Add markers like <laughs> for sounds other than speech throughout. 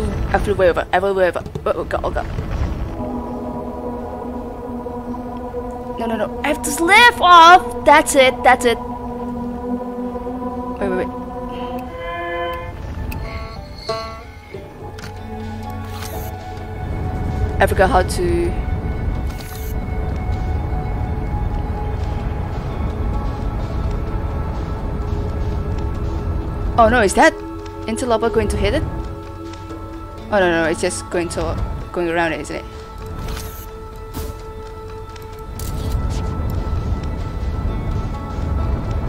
flew, I flew way over, I flew way over. Oh, oh god, oh god. No, no, no. I have to lift off. That's it. That's it. Wait, wait, wait. I forgot how to. Oh no, is that interloper going to hit it? Oh no, no, it's just going to going around it, isn't it?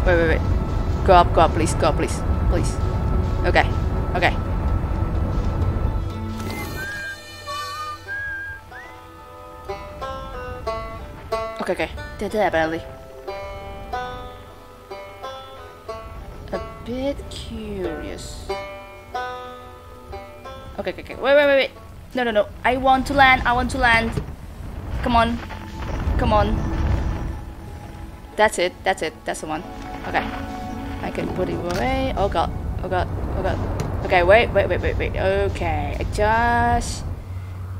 Wait, wait, wait. Go up, go up, please, go up, please, please. Okay, okay. Okay, okay. They're there, apparently. A bit curious. Okay, okay, okay. Wait, wait, wait, wait. No, no, no. I want to land. I want to land. Come on. Come on. That's it. That's it. That's the one. Okay. I can put it away. Oh god. Oh god. Oh god. Okay, wait, wait, wait, wait, wait. Okay. Adjust.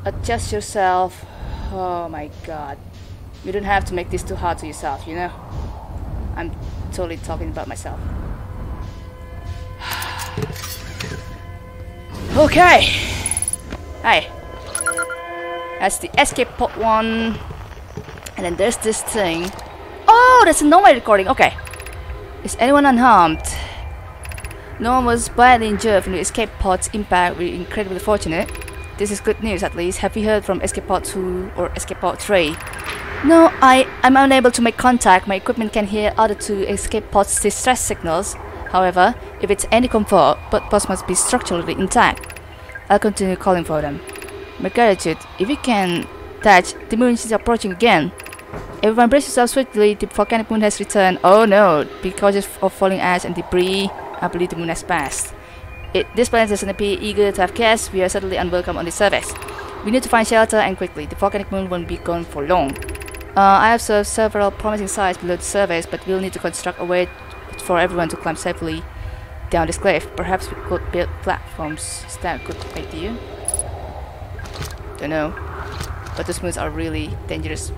Adjust yourself. Oh my god. You don't have to make this too hard to yourself, you know? I'm totally talking about myself. <sighs> <sighs> <sighs> okay. Hi. That's the escape pod one. And then there's this thing. Oh, that's a Nomai recording. Okay. Is anyone unharmed? No one was badly injured from the escape pod's impact. We're incredibly fortunate. This is good news at least. Have you heard from escape pod 2 or escape pod 3? No, I, I'm unable to make contact. My equipment can hear other two escape pods' distress signals. However, if it's any comfort, both pods must be structurally intact. I'll continue calling for them. My gratitude, if you can touch, the moon is approaching again. Everyone brace yourself swiftly, the volcanic moon has returned. Oh no, because of falling ash and debris, I believe the moon has passed. It, this planet doesn't appear eager to have guests, we are certainly unwelcome on the surface. We need to find shelter and quickly, the volcanic moon won't be gone for long. Uh, I have observed several promising sites below the surface, but we'll need to construct a way for everyone to climb safely down this cliff. Perhaps we could build platforms. Is that a good idea? Don't know. But those moons are really dangerous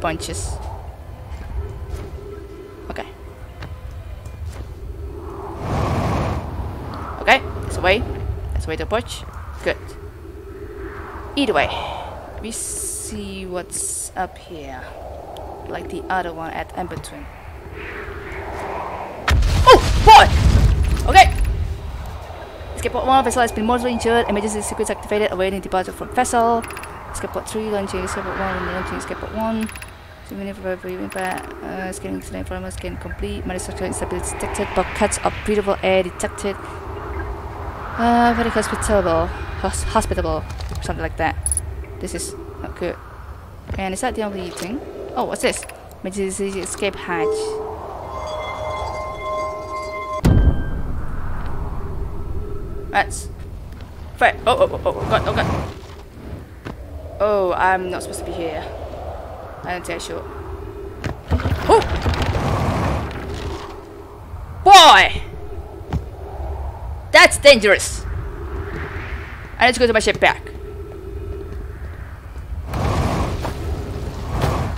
bunches. Okay. Okay, that's a way. That's a way to approach. Good. Either way, we see what's up here. Like the other one at Ember Pod 1 vessel has been mortally injured. Emergency sequence activated, awaiting departure from vessel. Pod 3 launching pod 1 launching pod 1. So many for every impact. Uh, scanning the environment scan complete. Structural instability detected. Pockets of breathable air detected. Uh, very hospitable. Hos hospitable. Something like that. This is not good. And is that the only thing? Oh, what's this? Emergency escape hatch. That's fair. Oh, oh, oh, oh, oh, God, oh, God. Oh, I'm not supposed to be here. I don't I should. Oh! Boy! That's dangerous! I need to go to my ship back.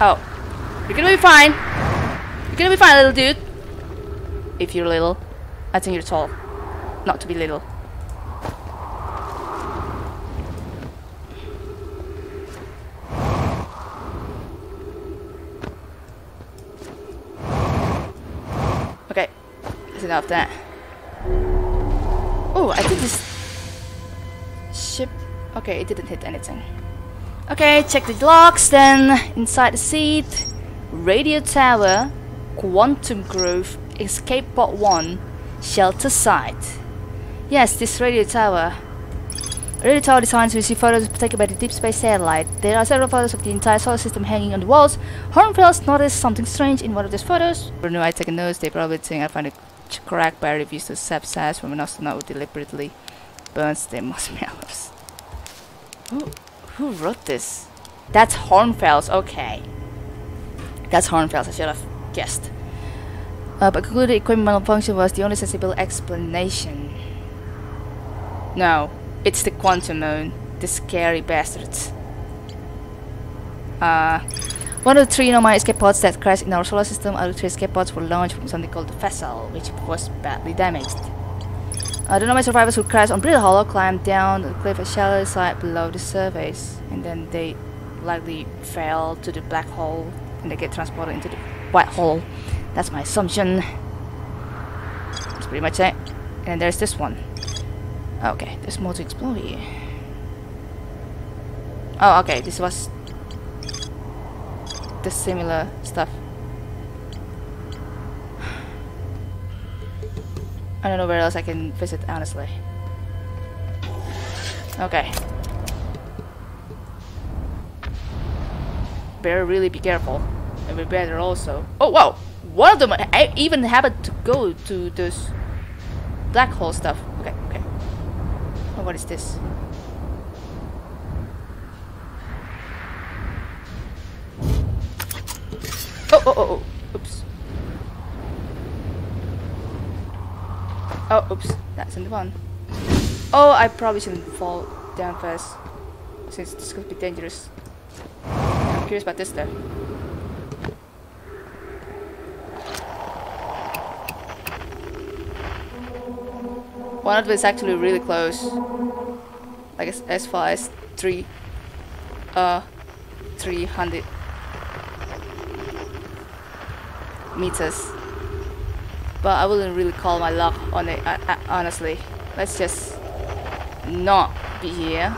Oh. You're gonna be fine. You're gonna be fine, little dude. If you're little. I think you're tall. Not to be little. Okay. Of that. Oh, I think this ship... Okay, it didn't hit anything. Okay, check the locks then. Inside the seat. Radio tower. Quantum Grove. Escape pod 1. Shelter site. Yes, this radio tower. Radio tower designs receive photos taken by the Deep Space Satellite. There are several photos of the entire solar system hanging on the walls. Hornfels noticed something strange in one of these photos. Bruno, I take a note. They probably think I find it correct by refuse to accept sass from an astronaut who deliberately burns their <laughs> marshmallows. Who, who wrote this? That's Hornfels, okay. That's Hornfels, I should have guessed. Uh, but concluded equipment malfunction was the only sensible explanation. No, It's the Quantum Moon, the scary bastards. Uh, one of the three Nomai escape pods that crashed in our solar system, other three escape pods were launched from something called the vessel, which was badly damaged. Uh, the Nomai survivors who crashed on Brittle Hollow climbed down the cliff at shallow side below the surface, and then they likely fell to the black hole, and they get transported into the white hole. That's my assumption. That's pretty much it. And there's this one. Okay, there's more to explore here. Oh, okay, this was the similar stuff. I don't know where else I can visit, honestly. Okay. Better really be careful. And we better also... Oh, wow! One of them I even happened to go to this black hole stuff. Okay, okay. Oh, what is this? Oh, oh, oh, oh. Oops. Oh, oops. That's in the one. Oh, I probably shouldn't fall down first. Since this could be dangerous. I'm curious about this though. One of them is actually really close. Like as, as far as three, uh, 300 meters. But I wouldn't really call my luck on it, uh, uh, honestly. Let's just not be here.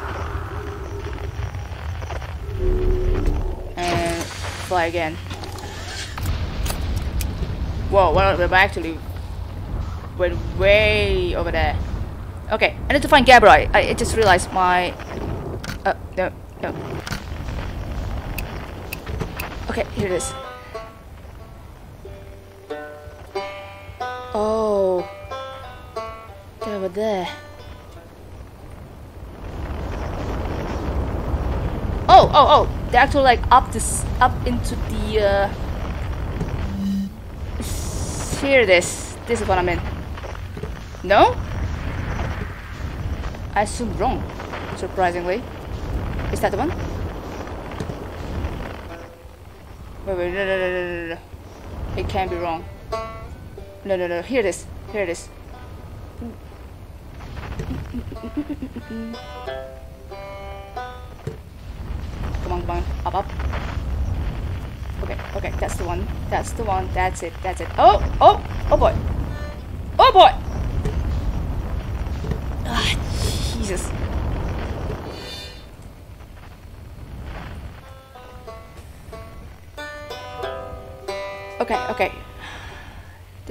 And fly again. Whoa, well, we're actually went way over there. Okay, I need to find Gabriel. I, I just realized my... Uh, no, no. Okay, here it is. Oh. They're over there. Oh, oh, oh! They're actually like up this, up into the, uh... Here. This is what I'm in. No? I assumed wrong, surprisingly. Is that the one? Wait, wait, no, no, no, no, no, no. It can't be wrong. No, no, no, here it is. Here it is. Come on, come on. Up, up. Okay, okay, that's the one. That's the one. That's it, that's it. Oh, oh, oh boy. Oh boy!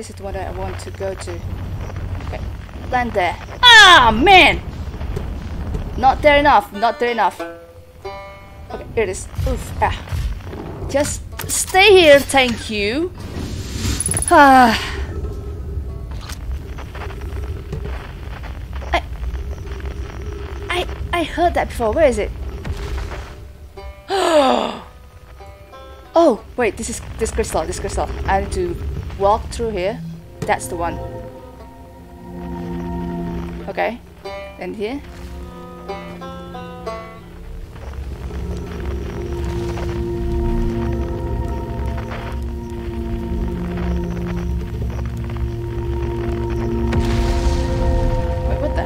This is what I want to go to. Okay, land there. Ah, man! Not there enough, not there enough. Okay, here it is. Oof, ah. Just stay here, thank you. Ah. I, I, I heard that before. Where is it? <gasps> oh, wait, this is this crystal, this crystal. I need to walk through here. That's the one. Okay. And here. Wait, what the?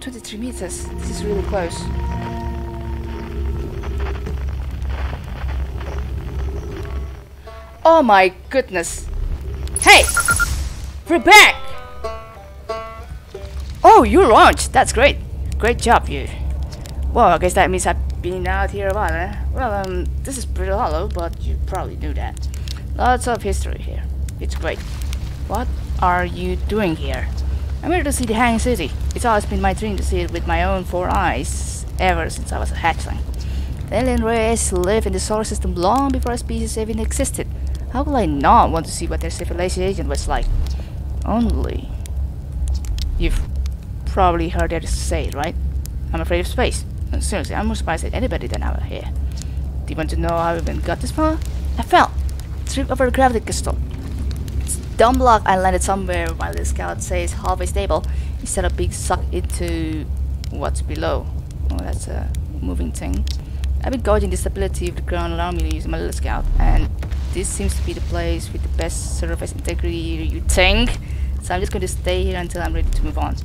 23 meters. This is really close. Oh my goodness. Hey! We're back! Oh, you launched! That's great. Great job, you. Well, I guess that means I've been out here a while, eh? Well, um, this is pretty hollow, but you probably knew that. Lots of history here. It's great. What are you doing here? I'm here to see the Hanging City. It's always been my dream to see it with my own four eyes, ever since I was a hatchling. The alien race lived in the solar system long before a species even existed. How could I not want to see what their civilization was like? Only... You've probably heard it say, right? I'm afraid of space. And seriously, I'm more surprised at anybody than out here. Do you want to know how I even got this far? I fell. Tripped over a gravity crystal. It's dumb luck I landed somewhere while the scout says halfway stable. instead of being sucked into what's below. Oh, that's a moving thing. I've been gauging the stability of the ground around me using my little scout, and this seems to be the place with the best surface integrity you think. So I'm just going to stay here until I'm ready to move on.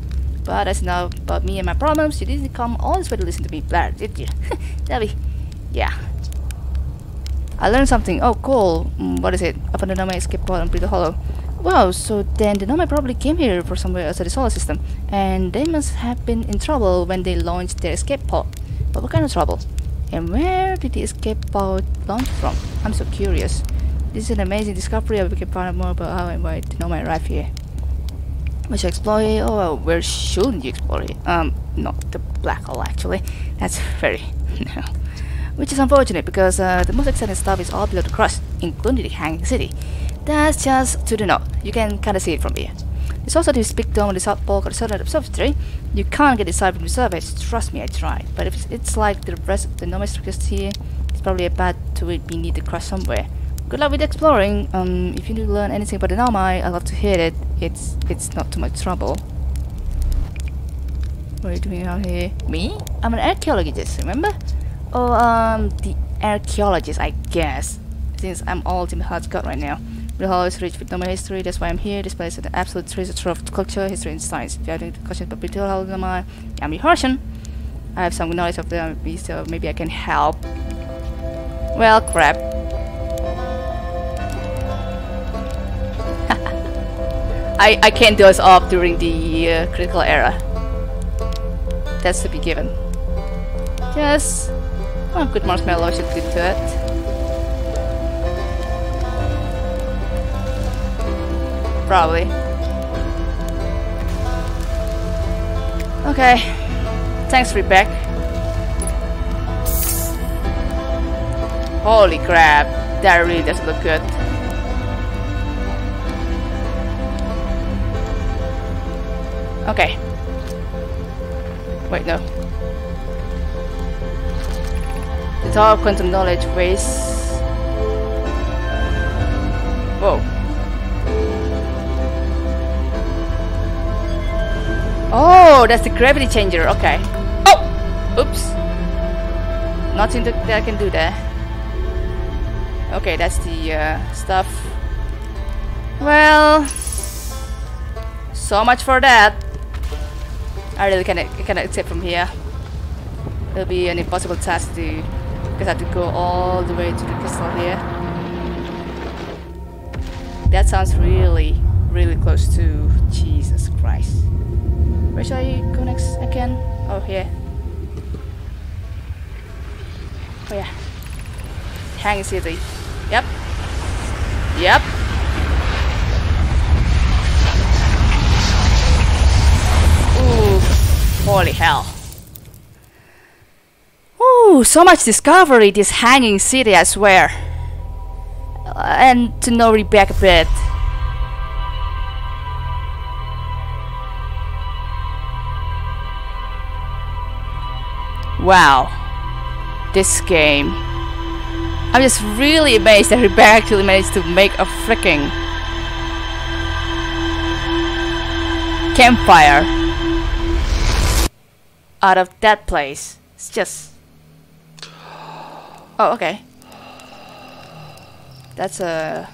But that's enough about me and my problems. You didn't come all this way to listen to me, Blair, did you? <laughs> Debbie. Yeah. I learned something. Oh, cool. Mm, what is it? Found the Nomai escape pod on Brittle Hollow. Wow, so then the Nomai probably came here from somewhere outside the solar system. And they must have been in trouble when they launched their escape pod. But what kind of trouble? And where did the escape pod launch from? I'm so curious. This is an amazing discovery. I can find out more about how and why the Nomai arrived here. We should explore it. Oh, where shouldn't you explore it? Um, not the black hole actually. That's <laughs> very no. Which is unfortunate because uh, the most exciting stuff is all below the crust, including the Hanging City. That's just to the north. You can kinda see it from here. There's also this big dome on the south pole called the Southern Observatory. You can't get inside from the surface, trust me, I tried. But if it's like the rest of the Nomai structures here, it's probably a path to it beneath the crust somewhere. Good luck with exploring. Um, if you need to learn anything about the Nomai, I'd love to hear it. It's it's not too much trouble. What are you doing out here? Me? I'm an archaeologist, remember? Oh, um, the archaeologist, I guess. Since I'm all Timber Hearth's God right now. The hall is rich with Nomai history, that's why I'm here. This place is an absolute treasure of culture, history, and science. If you have any questions about Brittle Hollow Nomai, I'm your Hearthian. I have some knowledge of the them, so maybe I can help. Well, crap. I, I can't do us up during the uh, critical era. That's to be given. Yes. Oh, good marshmallow should do to it. Probably. Okay. Thanks, Riebeck. Holy crap. That really doesn't look good. Okay. Wait, no. The Tower of Quantum Knowledge weighs... Whoa. Oh, that's the gravity changer, okay. Oh! Oops. Nothing that I can do there. Okay, that's the uh, stuff. Well... So much for that. I really cannot, cannot escape from here. It'll be an impossible task to because I have to go all the way to the crystal here. That sounds really, really close to Jesus Christ. Where shall I go next again? Oh, here. Oh yeah. Hang City. Yep. Yep. Holy hell. Ooh, so much discovery, this hanging city, I swear. Uh, and to know Riebeck a bit. Wow. This game. I'm just really amazed that Riebeck actually managed to make a freaking campfire out of that place. It's just Oh, okay. That's a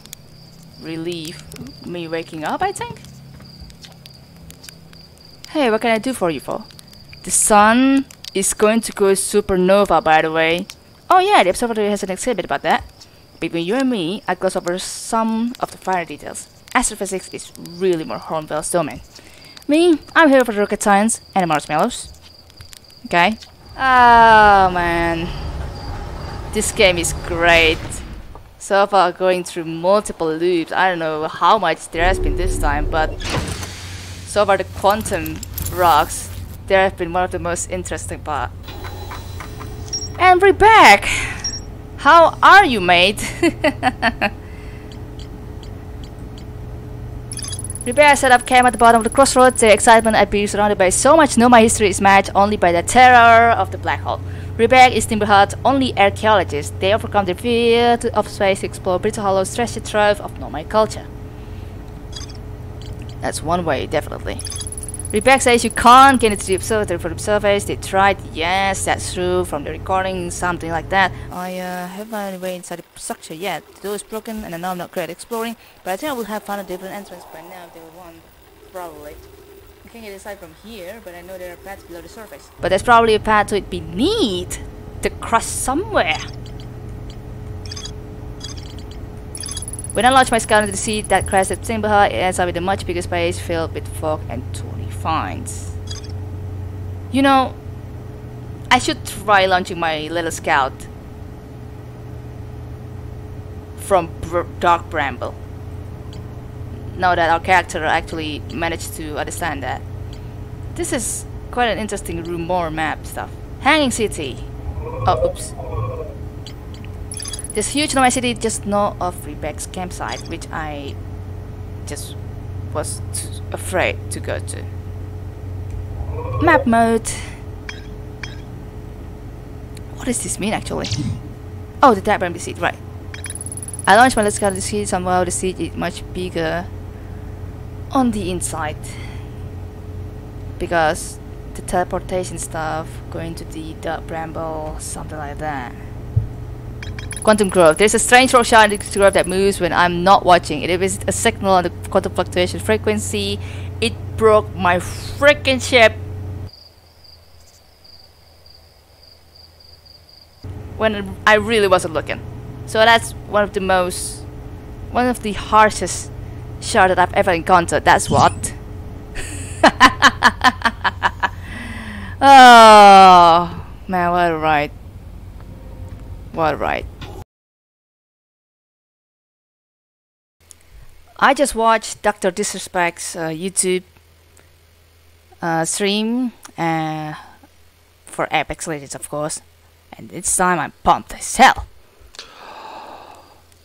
relief. Me waking up, I think? Hey, what can I do for you, for? The sun is going to go supernova, by the way. Oh yeah, the observatory has an exhibit about that. Between you and me, I gloss over some of the finer details. Astrophysics is really more Hornfels' domain. Me, I'm here for rocket science and marshmallows. Okay. Oh man. This game is great. So far going through multiple loops. I don't know how much there has been this time, but so far the quantum rocks, they have been one of the most interesting part. And we're back! How are you, mate? <laughs> Repair setup came at the bottom of the crossroads. The excitement I be surrounded by so much Nomai history is matched only by the terror of the black hole. Riebeck is Timber Hearth's only archaeologist. They overcome their fear of space to explore Brittle Hollow's treasure trove of Nomai culture. That's one way, definitely. Riebeck says you can't get into the observatory from the surface. They tried. Yes, that's true. From the recording, something like that. I uh, haven't found any way inside the structure yet. The door is broken, and I know I'm not great at exploring, but I think I will have found a different entrance by now if there were one. Probably. I can't get inside from here, but I know there are paths below the surface. But there's probably a path to it beneath the crust somewhere. When I launch my scout into the sea that crashed at Timber Hearth, it ends up with a much bigger space filled with fog and thorny finds. You know, I should try launching my little scout from Br Dark Bramble. Now that our character actually managed to understand that. This is quite an interesting rumor map stuff. Hanging City. Oh, oops. This huge Nomai city just north of Riebeck's campsite, which I just was afraid to go to. Map mode. What does this mean actually? Oh, the diagram the seed, right. I launched my let's go the seed, somehow the seed is much bigger on the inside. Because the teleportation stuff, going to the dark bramble, something like that. Quantum Grove. There's a strange rock shard growth that moves when I'm not watching. It is a signal on the quantum fluctuation frequency. It broke my freaking ship. When I really wasn't looking. So that's one of the most, one of the harshest shard that I've ever encountered. That's what. <laughs> oh man, what a ride! What a ride! I just watched Dr. Disrespect's uh, YouTube uh, stream uh, for Apex Legends, of course, and this time I'm pumped as hell.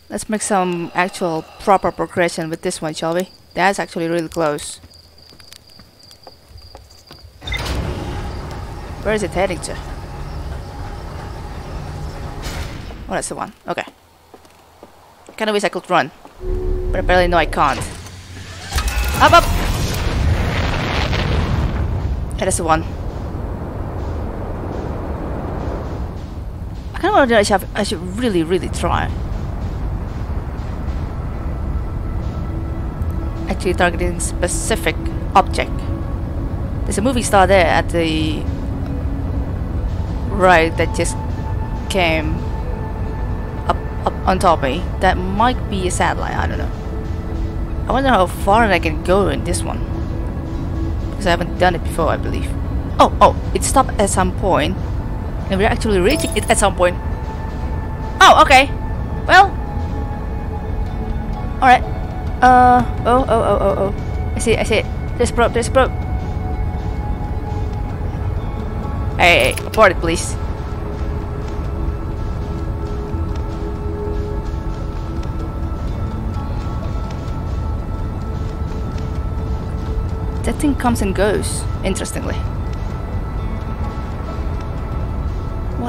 Let's make some actual proper progression with this one, shall we? That's actually really close. Where is it heading to? Oh, that's the one. Okay. Kinda wish I could run. But apparently no I can't. Up, up! That is the one. I kinda wonder I should, I should really, really try. Actually targeting specific object. There's a movie star there at the right that just came up, up on top of me. That might be a satellite, I don't know. I wonder how far I can go in this one. Because I haven't done it before, I believe. Oh, oh, it stopped at some point. And we're actually reaching it at some point. Oh, okay. Well. Alright. Uh, oh, oh, oh, oh, oh. I see I see it. There's probe, there's probe. Hey, hey, abort it, please. That thing comes and goes, interestingly.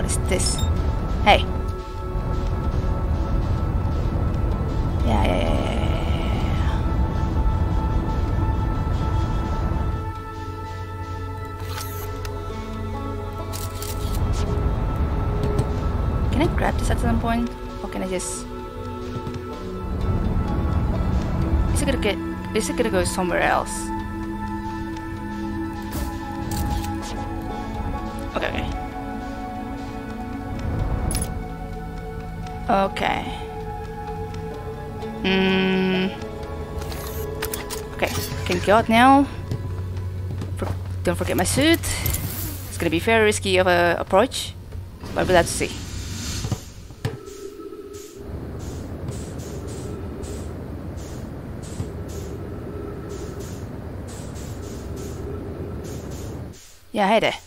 Is this? Hey. Yeah, yeah, yeah. Can I grab this at some point? Or can I just... Is it gonna get... Is it gonna go somewhere else? Okay, okay. Okay. Hmm. Okay, can go out now. For don't forget my suit. It's gonna be very risky of a approach, but we'll have to see. Yeah, hey there.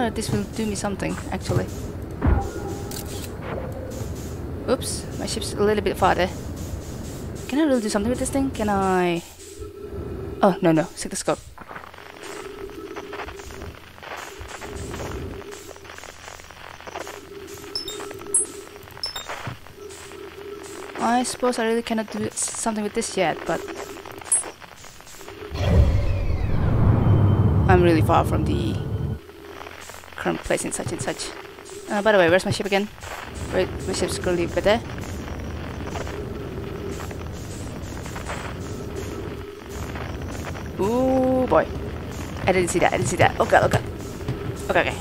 Uh, this will do me something, actually. Oops, my ship's a little bit farther. Can I really do something with this thing? Can I... Oh, no, no. Take the scope. I suppose I really cannot do something with this yet, but... I'm really far from the current place and such and such. Uh, by the way, where's my ship again? Wait, my ship's currently over there. Ooh boy. I didn't see that, I didn't see that. Oh god, oh god. Okay, okay.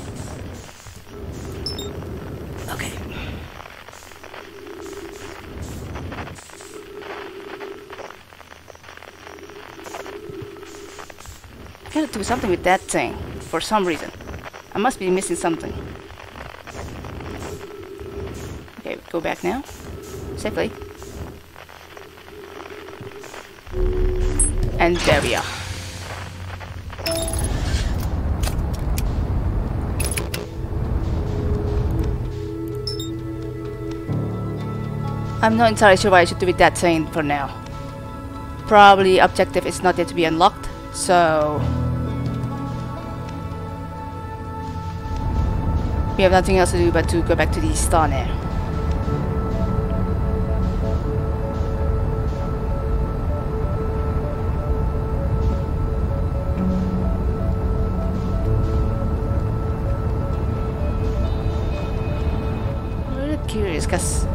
Okay. I gotta do something with that thing for some reason. I must be missing something. Okay, go back now. Safely. And there we are. I'm not entirely sure what I should do with that thing for now. Probably objective is not yet to be unlocked, so... We have nothing else to do but to go back to the star now. I'm really curious because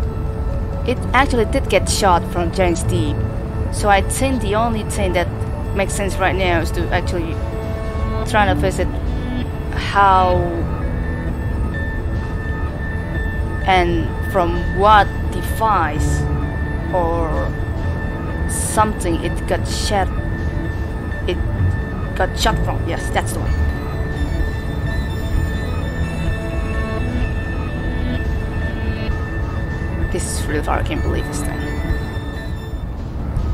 it actually did get shot from Giant's Deep. So I think the only thing that makes sense right now is to actually try to visit how and from what device or something it got shot it got shot from yes that's the one. This is really far I can't believe this thing.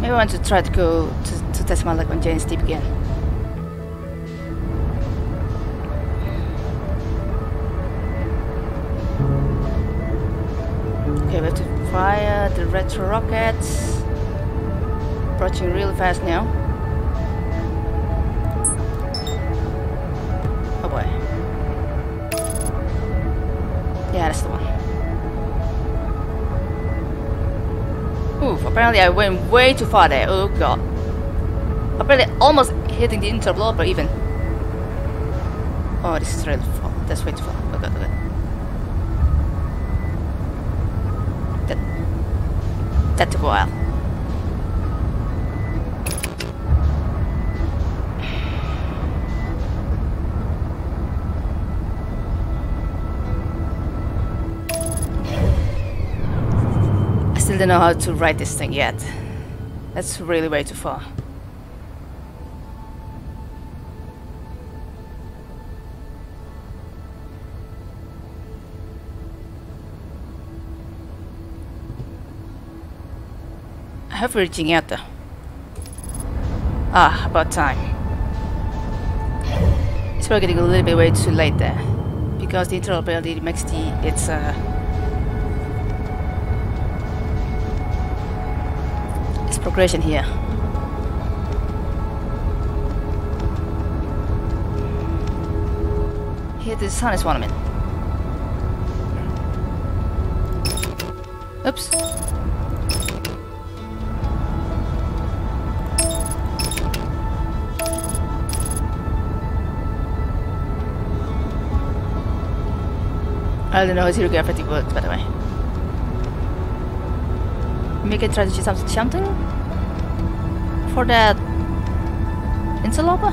Maybe I want to try to go to, to test my luck on Giant's Deep again fire the retro rockets. Approaching really fast now. Oh boy. Yeah, that's the one. Oof, apparently I went way too far there. Oh god. Apparently almost hitting the interloper even. Oh, this is really far. That's way too far. Oh god, oh god. I still don't know how to write this thing yet. That's really way too far. Have though. Ah, about time. It's probably getting a little bit way too late there. Because the interoperability makes the it's uh it's progression here. Here the sun is one of them. Oops. I don't know how zero gravity works, by the way. Make it try to do something, something for that interloper?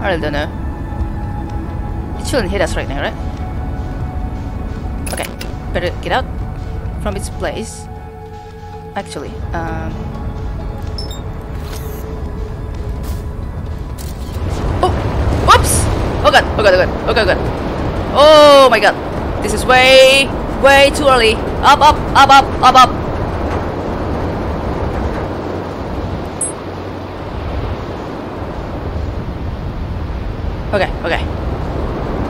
I don't know. It shouldn't hit us right now, right? Okay, better get out from its place. Actually, um. Oh! Whoops! Oh god! Oh god! Oh god! Oh god! Oh god! Oh my god! This is way, way too early. Up, up, up, up, up, up. Okay, okay.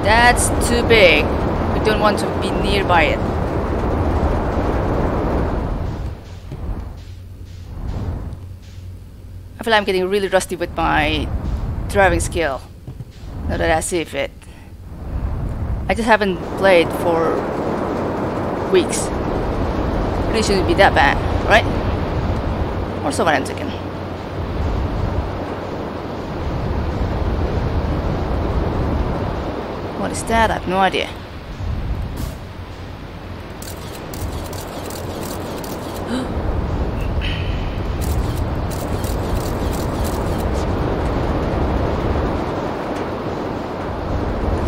That's too big. We don't want to be nearby it. I feel like I'm getting really rusty with my driving skill. Now that I see it. I just haven't played for weeks. It shouldn't be that bad, right? Or so I'm thinking. What is that? I have no idea.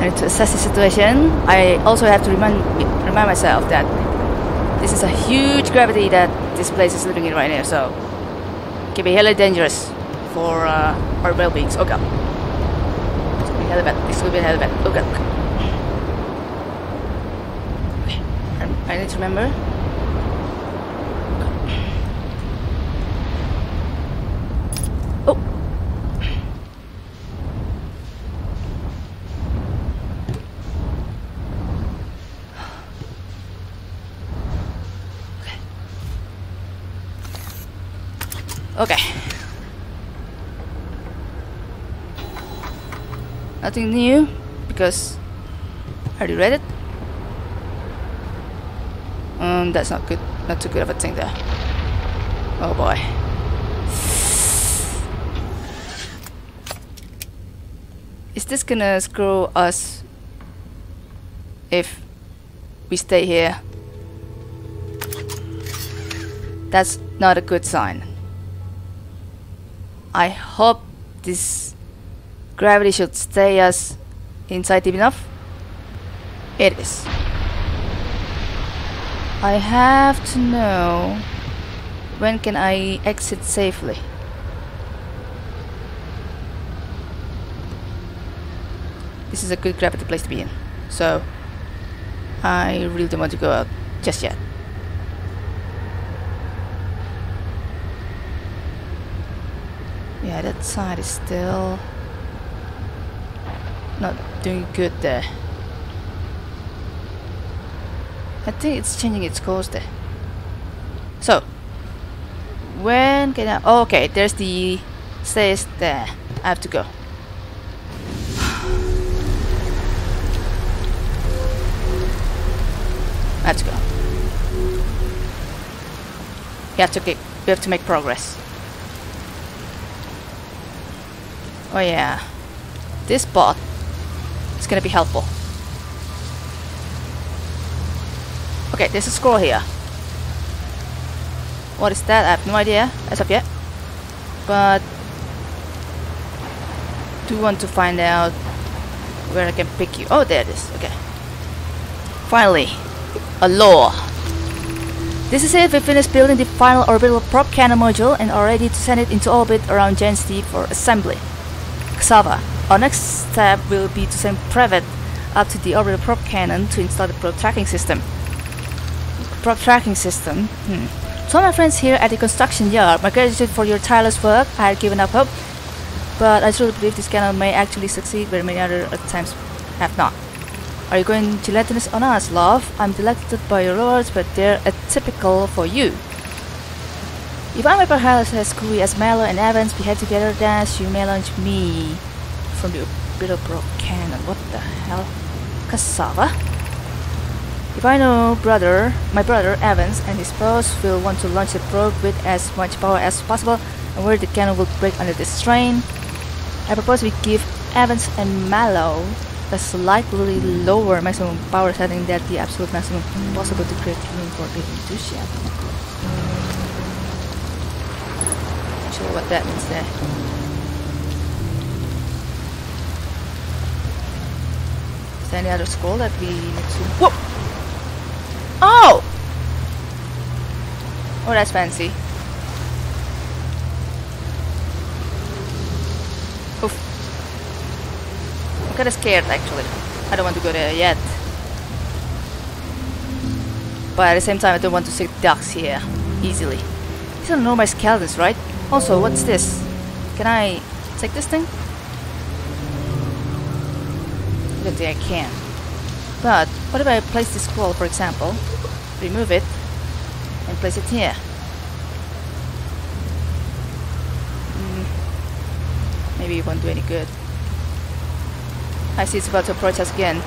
Need to assess the situation. I also have to remind remind myself that this is a huge gravity that this place is living in right now, so it can be highly dangerous for uh, our well-beings. Oh god. This will be hella bad. This will be hella bad. Oh god. I need to remember. Oh. Okay. Nothing new because I already read it. Um, that's not good. Not too good of a thing there. Oh boy. Is this gonna screw us if we stay here? That's not a good sign. I hope this gravity should stay us inside deep enough. It is. I have to know when can I exit safely. This is a good gravity place to be in. So I really don't want to go out just yet. Yeah, that side is still not doing good there. I think it's changing its course there. So, when can I? Oh, okay, there's the stairs there. I have to go. <sighs> To go. We have to get. We have to make progress. Oh yeah, this bot is gonna be helpful. Okay, there's a scroll here. What is that? I have no idea as of yet. But do want to find out where I can pick you. Oh, there it is. Okay. Finally, a lore. This is it. We finished building the final orbital probe cannon module and are ready to send it into orbit around Giant's Deep for assembly. Xava. Our next step will be to send Privet up to the orbital probe cannon to install the probe tracking system. Probe tracking system? Hmm. To all my friends here at the construction yard, my gratitude for your tireless work. I had given up hope, but I truly believe this cannon may actually succeed where many other attempts have not. Are you going gelatinous on us, love? I'm delighted by your words, but they're atypical for you. If I'm perhaps as cool as Mallow and Evans behave together, then you may launch me from the Bittlebrook cannon. What the hell? Cassava? If I know brother, my brother Evans and his spouse will want to launch the probe with as much power as possible and where the cannon will break under the strain, I propose we give Evans and Mallow a slightly lower maximum power setting than the absolute maximum possible to create room for the enthusiasm. Not sure what that means there. There any other scroll that we need to... Whoa! Oh! Oh, that's fancy. Oof. I'm kinda scared actually. I don't want to go there yet. But at the same time, I don't want to see ducks here easily. These are Nomai skeletons, right? Also, what's this? Can I take this thing? Think I can. But what if I place this scroll, for example, remove it, and place it here? Mm, maybe it won't do any good. I see it's about to approach us again.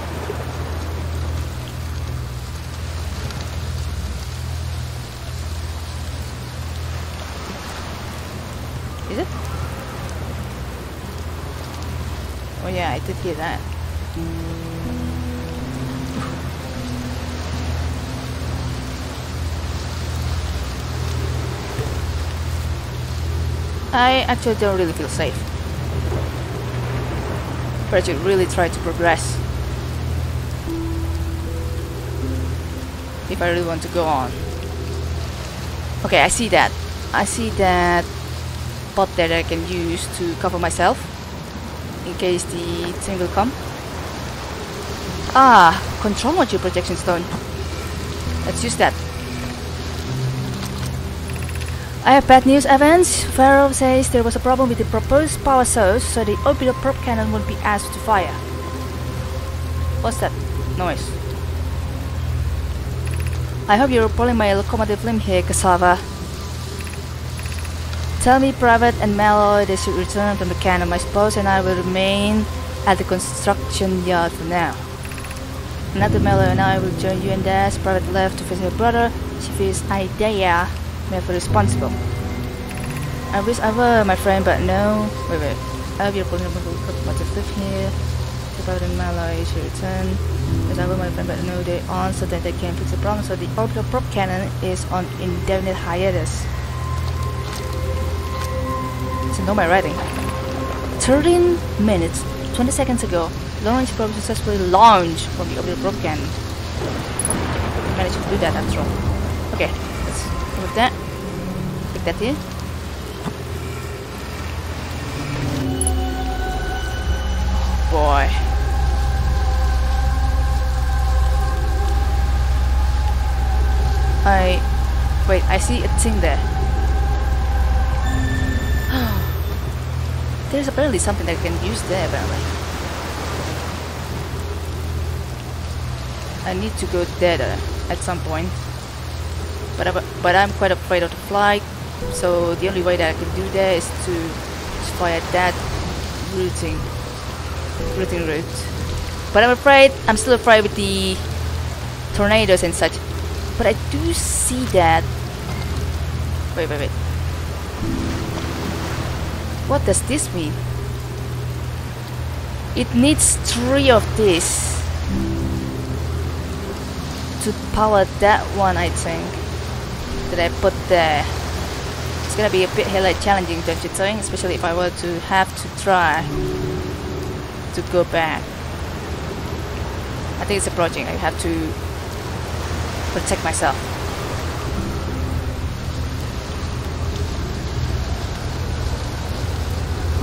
Is it? Oh yeah, I did hear that. I actually don't really feel safe. But I should really try to progress. If I really want to go on. Okay, I see that. I see that pot that I can use to cover myself in case the thing will come. Ah, control module projection stone. Let's use that. I have bad news, Avens. Pharaoh says there was a problem with the proposed power source, so the orbital probe cannon won't be asked to fire. What's that noise? I hope you're pulling my locomotive limb here, Cassava. Tell me, Privet and Mallow, they should return from the cannon. I suppose, and I will remain at the construction yard for now. Another Mallow and I will join you and Dash. Privet left to visit her brother. She feels Idea never responsible. I wish I were my friend, but no. Wait, wait. I hope you're pulling up locomotive live here. Privet and Mallow should return. Wish I were my friend, but no, they aren't, so that they can fix the problem. So the orbital probe cannon is on indefinite hiatus. So know my writing. 13 minutes, 20 seconds ago, launch probe successfully launched from the orbital probe cannon. Managed to do that after all. Okay. Here. Boy. I wait, I see a thing there. <gasps> There's apparently something that I can use there apparently. I need to go there at some point. But, I, but I'm quite afraid of the flight, so the only way that I can do that is to fire that routing, routing route. But I'm afraid, I'm still afraid with the tornadoes and such. But I do see that. Wait, wait, wait. What does this mean? It needs three of these to power that one, I think, that I put there. It's gonna be a bit hella challenging, don't you think? Especially if I were to have to try to go back. I think it's approaching. I have to protect myself.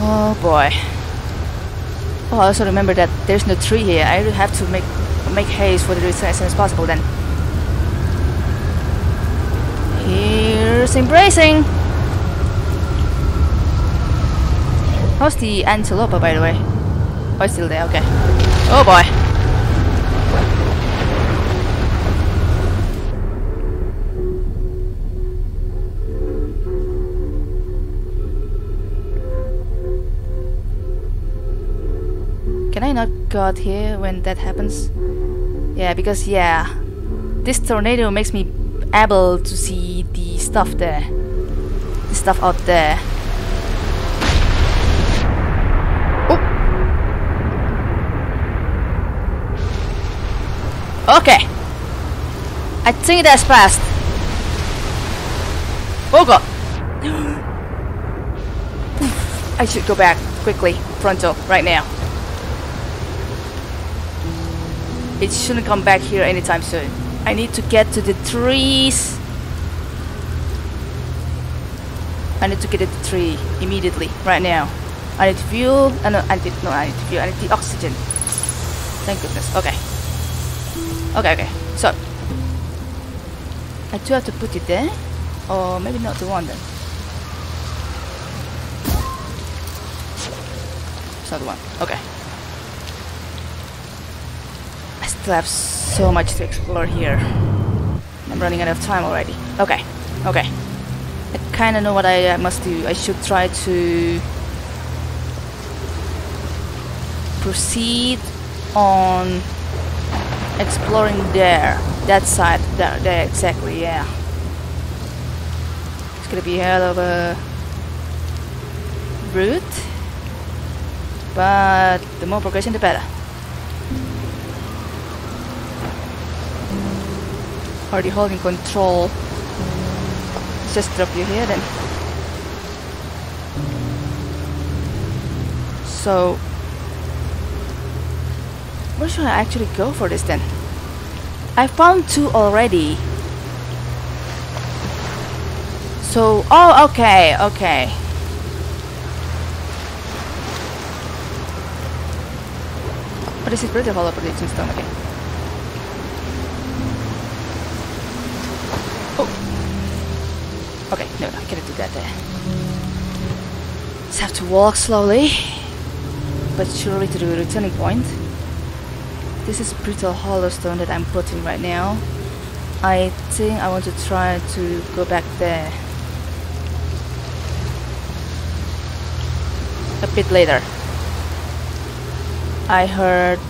Oh boy. Oh, I also remember that there's no tree here. I really have to make make haste for the return as soon as possible then. Here's embracing. How's the antelope, by the way? Oh, it's still there. Okay. Oh boy. Can I not go out here when that happens? Yeah, because yeah, this tornado makes me able to see the stuff there. The stuff out there. Oh. Okay. I think that's passed. Oh god. I should go back quickly, frontal, right now. It shouldn't come back here anytime soon. I need to get to the trees. I need to get to the tree immediately, right now. I need fuel. Uh, no, I need no. I need fuel. I need the oxygen. Thank goodness. Okay. Okay. Okay. So I do have to put it there, or maybe not the one then. It's not the one. Okay. I still have so much to explore here. I'm running out of time already. Okay, okay. I kind of know what I uh, must do. I should try to proceed on exploring there. That side, there, there exactly, yeah. It's gonna be a hell of a route. But the more progression, the better. already holding control. Just drop you here then. So, where should I actually go for this then? I found two already. So, oh, okay, okay. But this is pretty hollow prediction stone, okay. Oh. Okay, no, I cannot do that there. Just have to walk slowly, but surely to the returning point. This is brittle hollow stone that I'm putting right now. I think I want to try to go back there. A bit later. I heard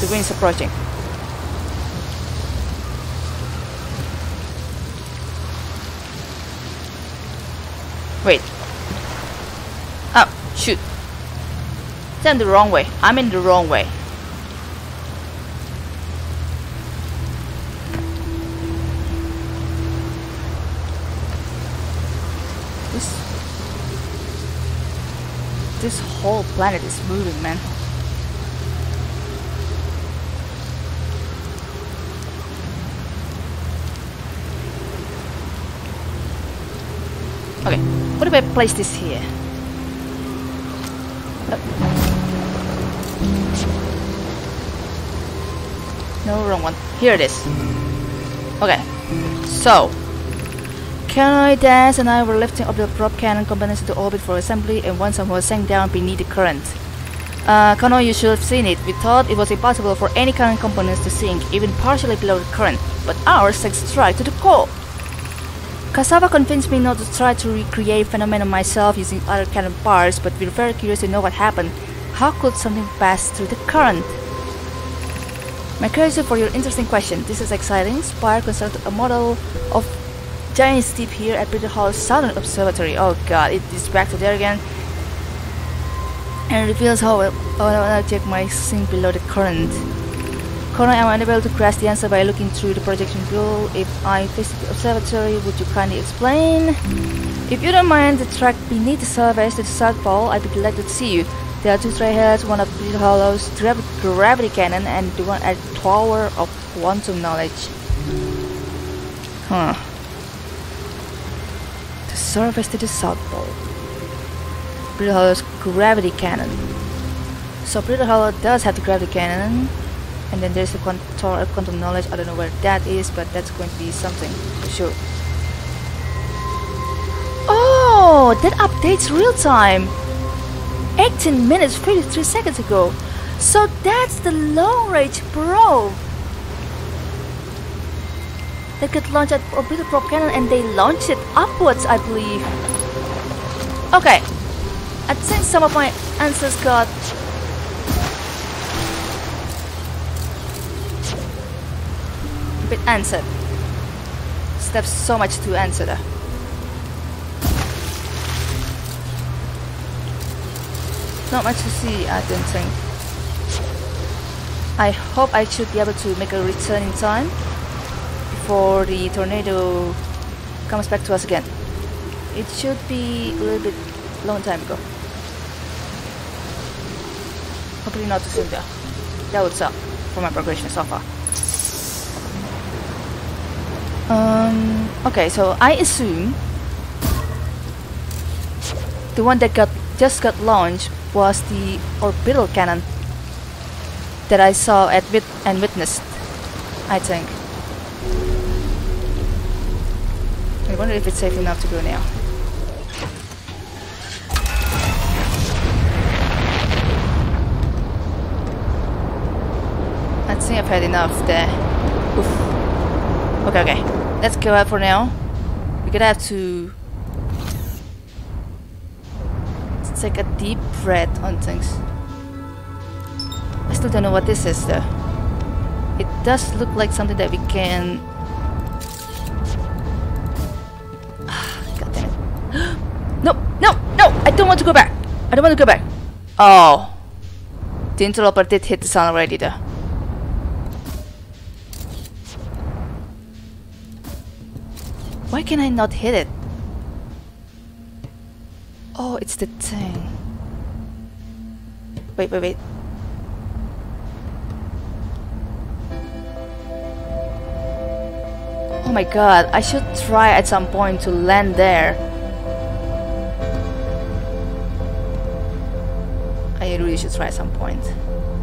the winds approaching. Wait. Oh, shoot. I'm the wrong way. I'm in the wrong way. Whole planet is moving, man. Okay, what if I place this here? No, wrong one. Here it is. Okay, so Colonel Dance and I were lifting up the probe cannon components into orbit for assembly and one somehow sank down beneath the current. Uh, you should have seen it. We thought it was impossible for any current components to sink, even partially below the current, but ours sank straight to the core. Cassava convinced me not to try to recreate phenomenon myself using other cannon parts, but we're very curious to know what happened. How could something pass through the current? My curiosity for your interesting question. This is exciting. Spire constructed a model of Giant's Deep here at Brittle Hollow Southern Observatory. Oh god, it is back to there again. And it reveals how I check my sink below the current. Currently, I'm unable to grasp the answer by looking through the projection grill. If I visit the observatory, would you kindly explain? If you don't mind the track beneath the surface to the South Pole, I'd be glad to see you. There are two trailheads, one of Brittle Hollow's gravity cannon and the one at Tower of Quantum Knowledge. Huh. Surface to the South Pole. Brittle Hollow's gravity cannon. So Brittle Hollow does have the gravity cannon. And then there's the Quantum Knowledge. I don't know where that is, but that's going to be something for sure. Oh, that updates real time. 18 minutes 53 seconds ago. So that's the long range probe that could launch at orbital cannon and they launch it upwards, I believe. Okay, I think some of my answers got a bit answered. There's so much to answer there. Not much to see, I don't think. I hope I should be able to make a return in time before the tornado comes back to us again. It should be a little bit long time ago. Hopefully not too soon though. That would suck for my progression so far. Um, okay, so I assume the one that got just got launched was the orbital cannon that I saw at wit and witnessed. I think. I wonder if it's safe enough to go now. I think I've had enough there. Oof. Okay, okay. Let's go out for now. We're gonna have to take a deep breath on things. I still don't know what this is though. It does look like something that we can... don't want to go back! I don't want to go back! Oh. The interloper did hit the sun already though. Why can I not hit it? Oh, it's the thing. Wait, wait, wait. Oh my god, I should try at some point to land there. Really should try at some point.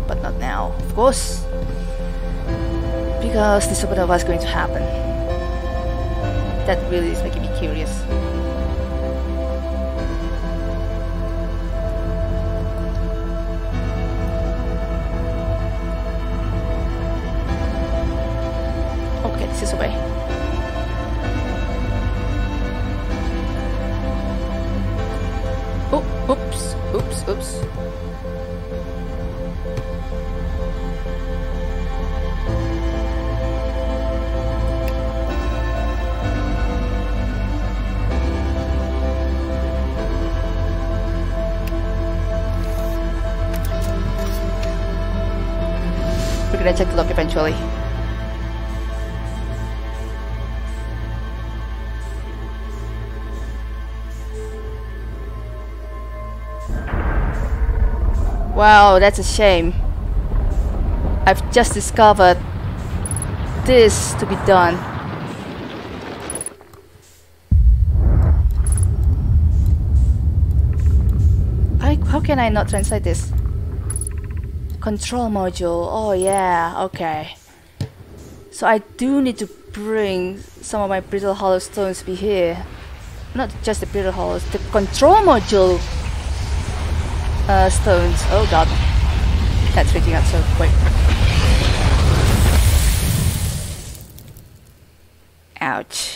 But not now, of course. Because this is what was going to happen. That really is making me curious. Gonna check the lock eventually. Wow, that's a shame. I've just discovered this to be done. I, how can I not translate this? Control module. Oh yeah, okay. So I do need to bring some of my brittle hollow stones to be here. Not just the brittle hollows, the control module uh, stones. Oh god. That's reaching out so quick. Ouch.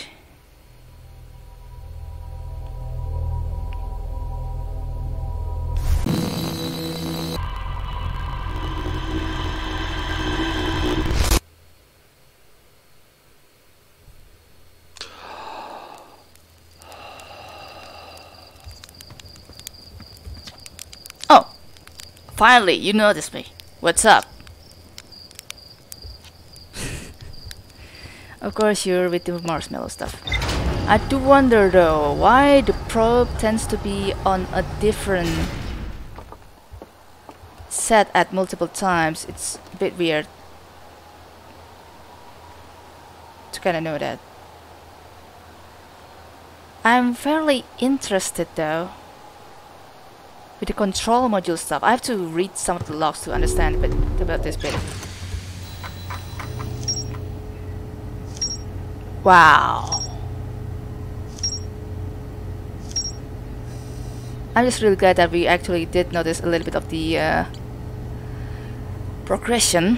Finally, you noticed me. What's up? <laughs> of course, you're with the marshmallow stuff. I do wonder though, why the probe tends to be on a different set at multiple times. It's a bit weird to kind of know that. I'm fairly interested though with the control module stuff. I have to read some of the logs to understand bit about this bit. Wow. I'm just really glad that we actually did notice a little bit of the uh, progression.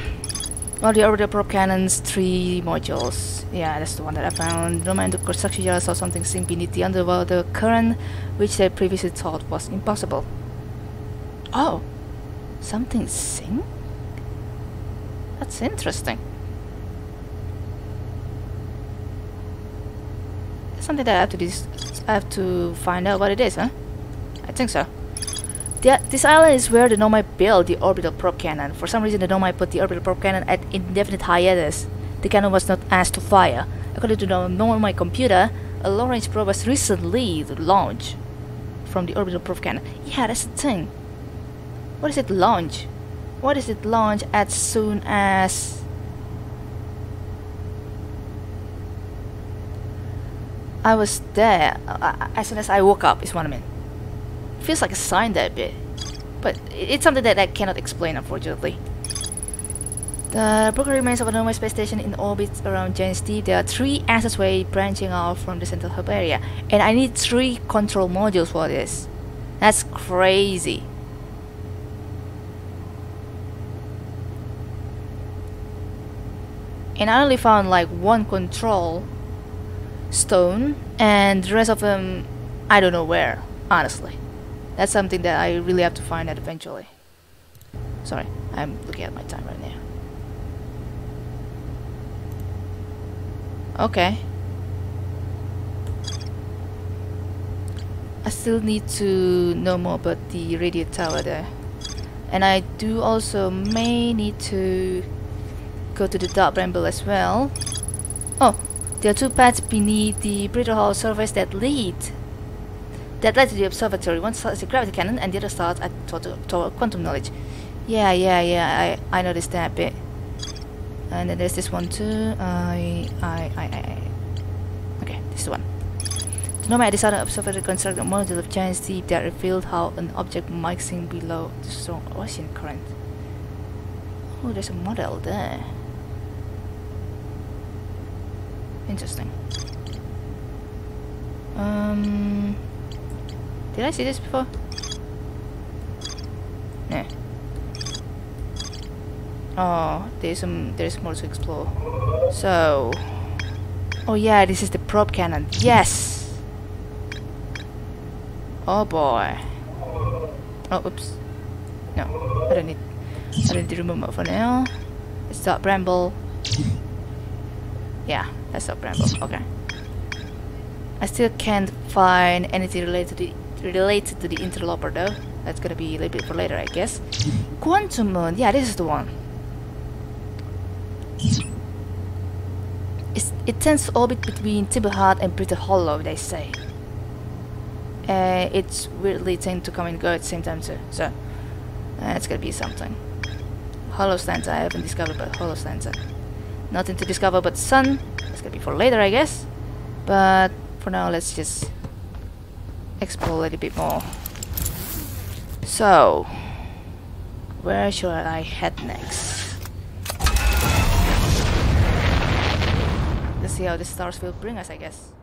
Well, the orbital probe cannons, three modules. Yeah, that's the one that I found. Roman construction yard saw something sink beneath the underwater current, which they previously thought was impossible. Oh, something sink? That's interesting. Something that I have to dis I have to find out what it is, huh? I think so. The, this island is where the Nomai built the orbital probe cannon. For some reason, the Nomai put the orbital probe cannon at indefinite hiatus. The cannon was not asked to fire. According to the Nomai computer, a long-range probe was recently launched from the orbital probe cannon. Yeah, that's the thing. What is it launch? What is it launch as soon as I was there? Uh, as soon as I woke up is what I mean. Feels like a sign that bit. But it's something that I cannot explain unfortunately. The broken remains of a Nomai space station in orbit around Giants Deep. There are three accessways branching out from the central hub area. And I need three control modules for this. That's crazy. And I only found like one control stone and the rest of them I don't know where honestly. That's something that I really have to find out eventually. Sorry I'm looking at my time right now. Okay. I still need to know more about the radio tower there. And I do also may need to go to the dark bramble as well. Oh, there are two paths beneath the brittle hall surface that lead that led to the observatory. One star is the gravity cannon, and the other starts at toward quantum knowledge. Yeah, yeah, yeah. I I noticed that bit. And then there's this one too. I I I I. Okay, this is the one. The Nomai decided observatory constructed a model of giant deep that revealed how an object might sink below the strong ocean current. Oh, there's a model there. Interesting. Um, did I see this before? No. Oh, there's some. There's more to explore. So. Oh yeah, this is the probe cannon. Yes. Oh boy. Oh, oops. No, I don't need. I don't need to remove it for now. Dark Bramble. Yeah, that's Dark Bramble. Okay. I still can't find anything related to the related to the interloper though. That's gonna be a little bit for later, I guess. Quantum Moon. Yeah, this is the one. It's, it tends to orbit between Timber Hearth and Brittle Hollow, they say uh, it's weirdly tend to come and go at the same time too. So uh, it's gonna be something. Hollow I haven't discovered, but Hollow. Nothing to discover but Sun. It's gonna be for later, I guess. But for now, let's just explore a little bit more. So, where should I head next? Let's see how the stars will bring us, I guess.